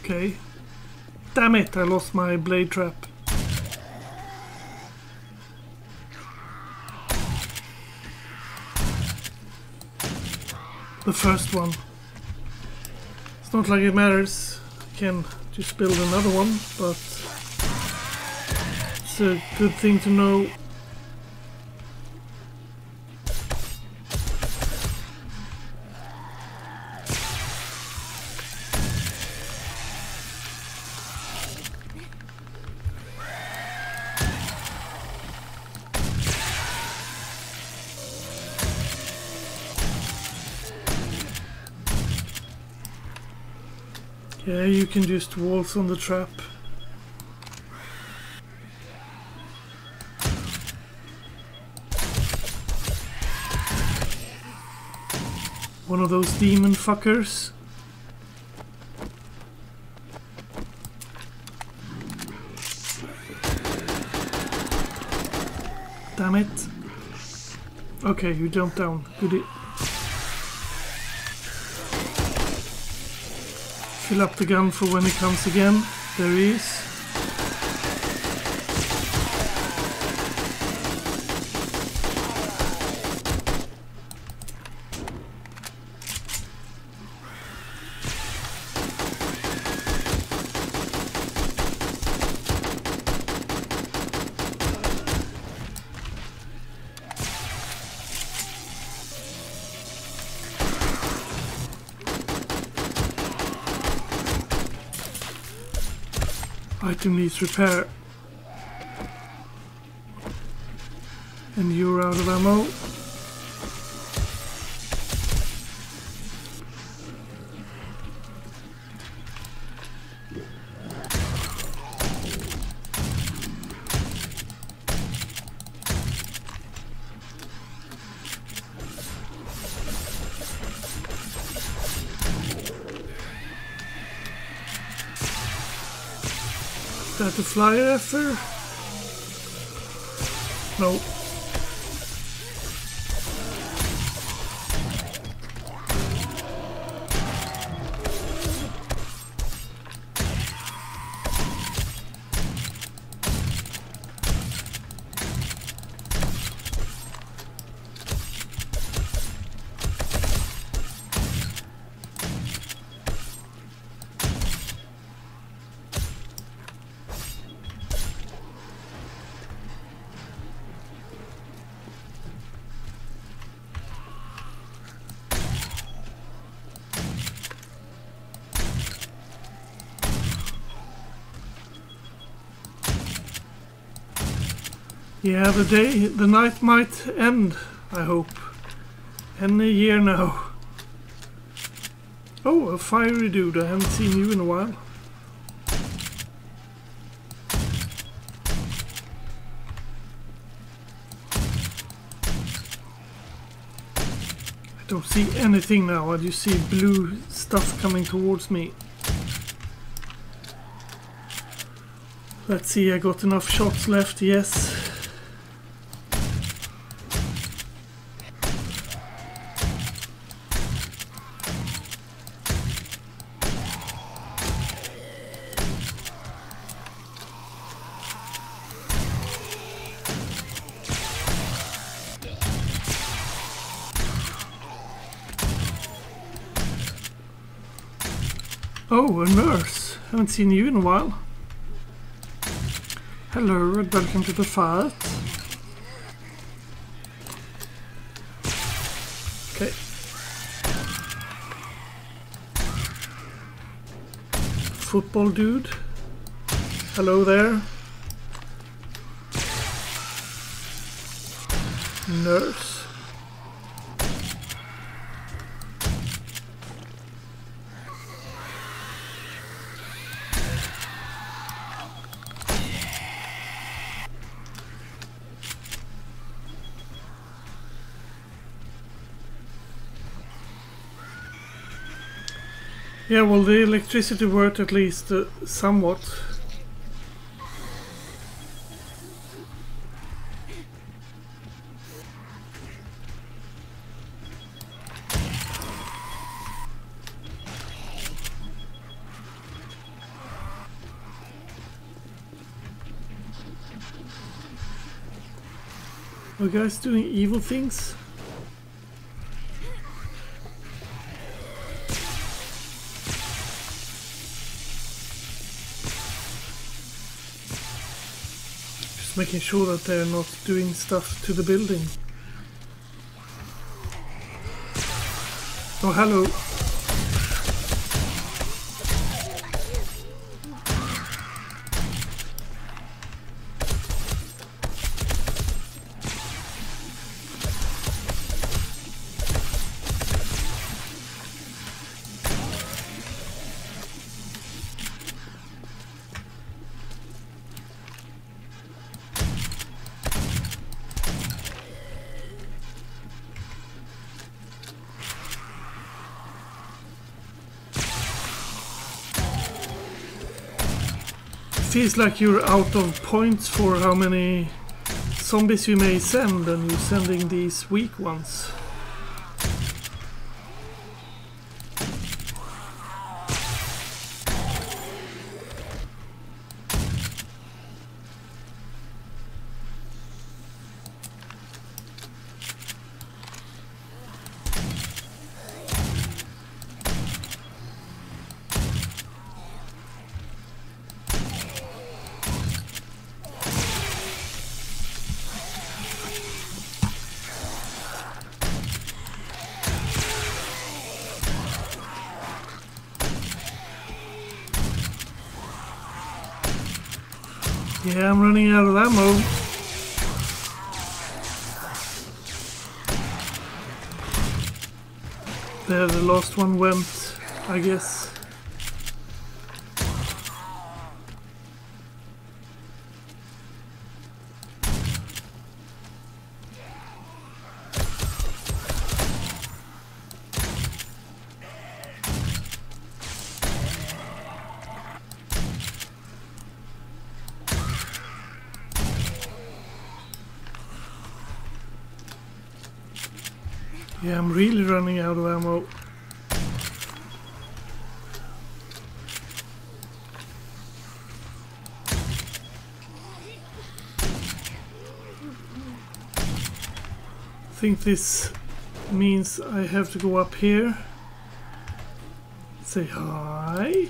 Okay. Damn it, I lost my blade trap. The first one. It's not like it matters. I can just build another one, but it's a good thing to know just waltz on the trap. One of those demon fuckers. Damn it. Okay, you jumped down. Good. Fill up the gun for when he comes again. There he is. Item needs repair. And you're out of ammo. The flyer after? No. Yeah, the day, the night might end, I hope. Any year now. Oh, a fiery dude, I haven't seen you in a while. I don't see anything now, I just see blue stuff coming towards me. Let's see, I got enough shots left, yes. Seen you in a while. Hello and welcome to the fight. Okay. Football dude. Hello there. Nurse. Yeah, well, the electricity worked at least uh, somewhat. Are guys doing evil things? Making sure that they're not doing stuff to the building. Oh, hello. Feels like you're out of points for how many zombies you may send and you're sending these weak ones. Of ammo. There, the last one went, I guess. Yeah, I'm really running out of ammo. I think this means I have to go up here. Say hi.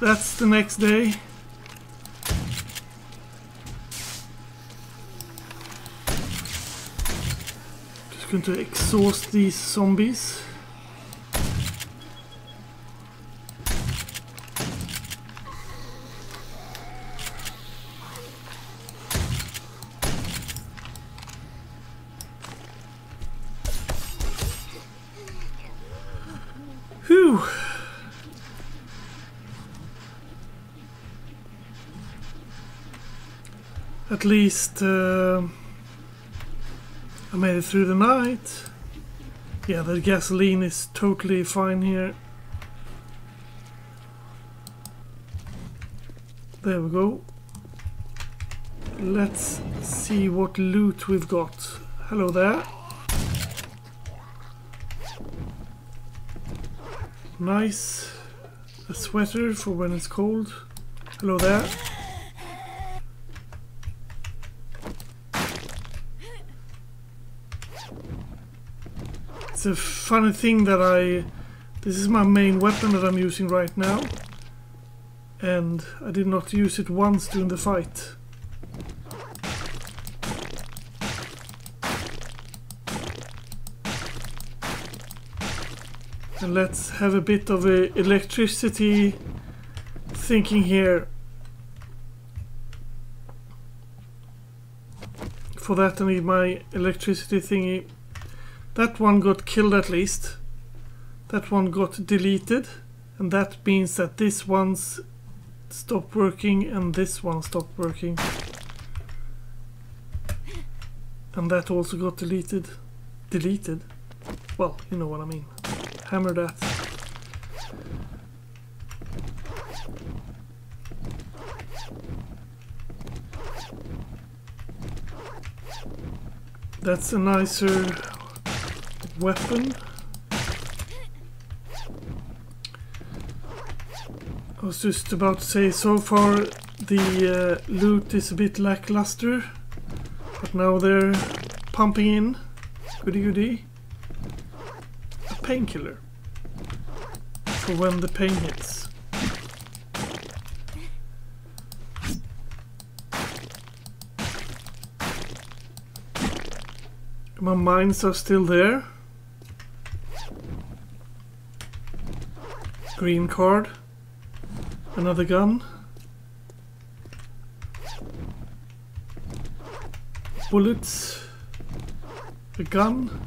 That's the next day. Just going to exhaust these zombies. at least uh, I made it through the night. Yeah, the gasoline is totally fine here. There we go. Let's see what loot we've got. Hello there. Nice. A sweater for when it's cold. Hello there. It's a funny thing that I... This is my main weapon that I'm using right now. And I did not use it once during the fight. And let's have a bit of a electricity thinking here. For that I need my electricity thingy. That one got killed at least. That one got deleted. And that means that this one's stopped working and this one stopped working. And that also got deleted. Deleted? Well, you know what I mean. Hammer that. That's a nicer weapon. I was just about to say, so far the uh, loot is a bit lackluster, but now they're pumping in. Goody goody. A painkiller. For when the pain hits. My mines are still there. Green card. Another gun. Bullets. A gun.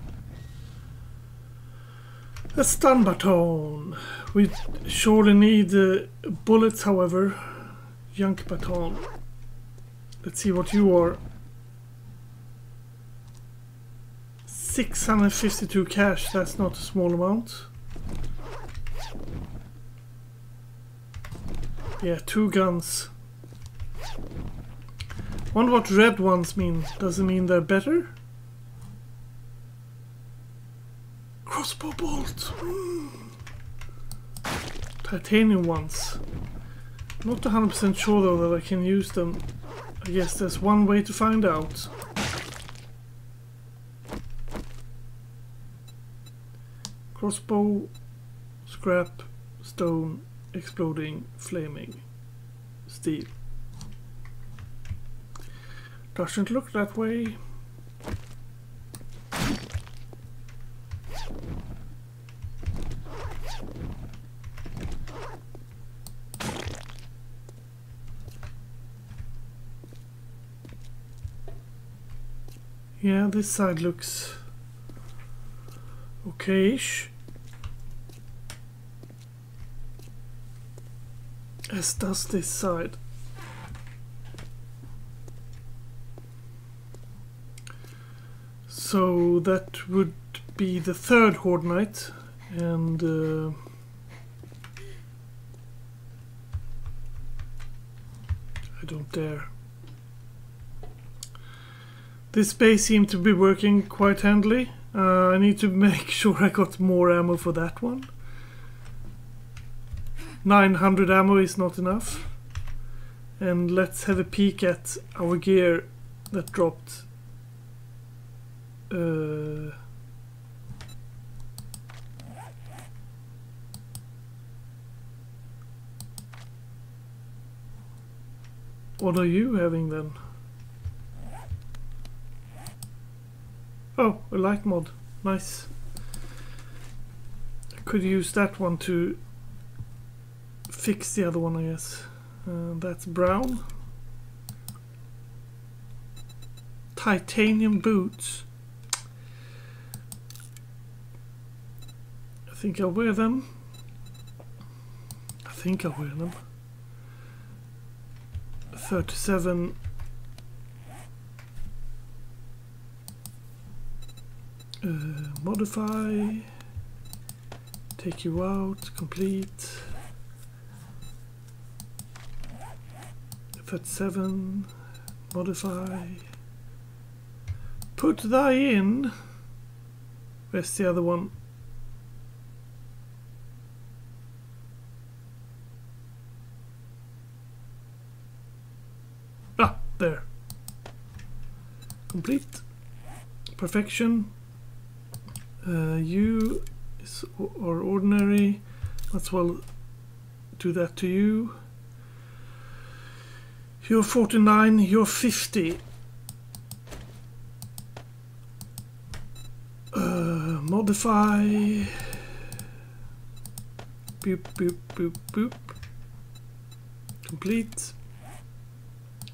A stun baton. We surely need uh, bullets, however. Junk baton. Let's see what you are. 652 cash, that's not a small amount. Yeah, two guns. Wonder what red ones mean. Does it mean they're better? Crossbow bolt. Mm. Titanium ones. Not 100% sure though that I can use them. I guess there's one way to find out. Crossbow, scrap, stone, exploding, flaming, steel. Doesn't look that way. Yeah, this side looks okayish. As does this side. So that would be the third Horde Night, and uh, I don't dare. This base seemed to be working quite handily. Uh, I need to <laughs> make sure I got more ammo for that one. 900 ammo is not enough. And let's have a peek at our gear that dropped. Uh, what are you having then? Oh, a light mod. Nice. I could use that one to fix the other one, I guess. Uh, that's brown. Titanium boots. I think I'll wear them. I think I'll wear them. 37 uh, modify take you out complete put 7, modify, put thy in, where's the other one? Ah, there. Complete, perfection, uh, you is or ordinary, let's well do that to you. You're 49, you're 50. Uh, modify. Boop, boop, boop, boop. Complete.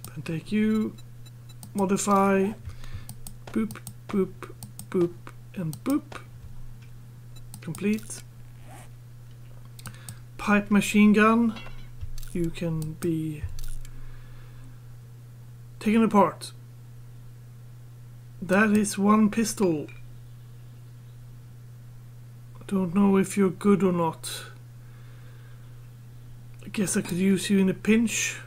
Then take you. Modify. Boop, boop, boop, and boop. Complete. Pipe machine gun. You can be taken apart. That is one pistol. I don't know if you're good or not. I guess I could use you in a pinch.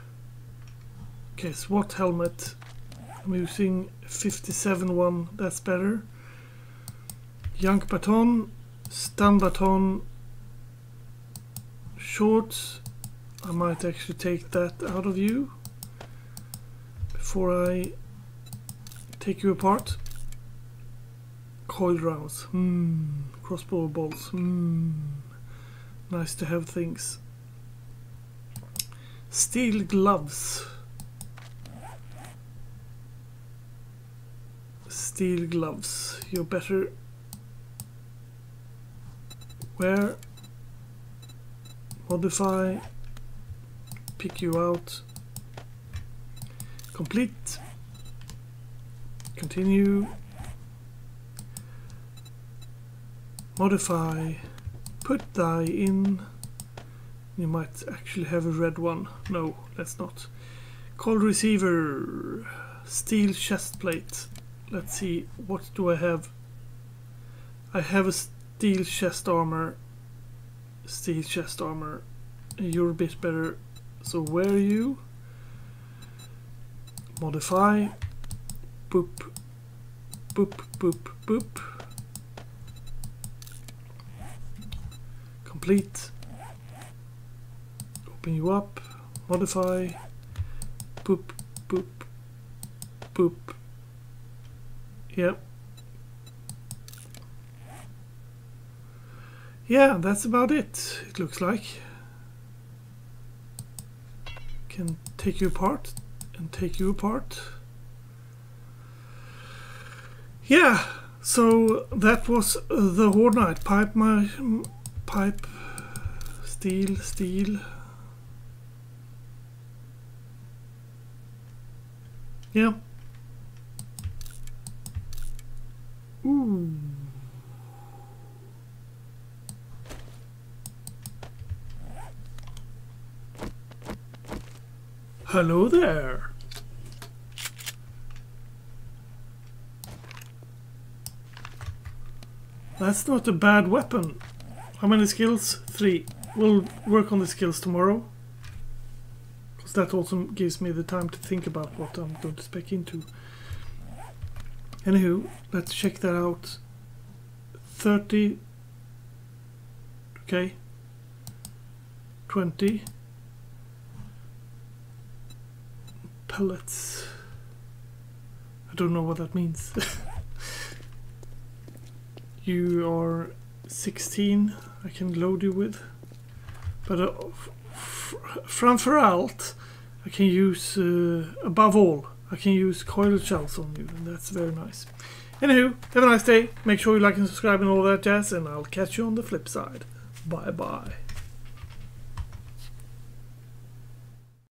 Guess what helmet? I'm using 57 one, that's better. Young baton, stun baton, shorts. I might actually take that out of you before I take you apart. Coil rounds, hmm. Crossbow bolts, hmm. Nice to have things. Steel gloves. Steel gloves. You're better. Wear. Modify. Pick you out. Complete. Continue. Modify. Put die in. You might actually have a red one. No, let's not. Call receiver. Steel chest plate. Let's see, what do I have? I have a steel chest armor. Steel chest armor. You're a bit better. So where are you? Modify. Boop. Boop, boop, boop. Complete. Open you up. Modify. Boop, boop, boop. Yep. Yeah, that's about it, it looks like. Can take you apart and take you apart. Yeah, so that was uh, the Night. Pipe my pipe steel steel. Yeah. Ooh. Hello there. That's not a bad weapon. How many skills? Three. We'll work on the skills tomorrow. Because that also gives me the time to think about what I'm going to spec into. Anywho, let's check that out. 30. Okay. 20. Pellets. I don't know what that means. <laughs> you are 16 I can load you with. But uh, f- f- framför allt, I can use, uh, above all, I can use coil shells on you, and that's very nice. Anywho, have a nice day. Make sure you like and subscribe and all that jazz, and I'll catch you on the flip side. Bye bye.